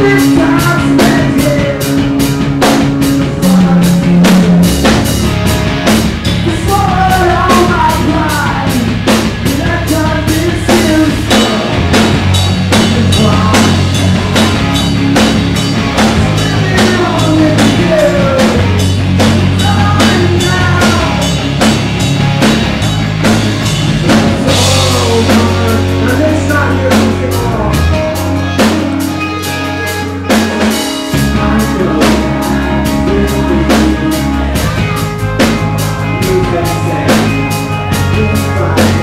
this time you cry.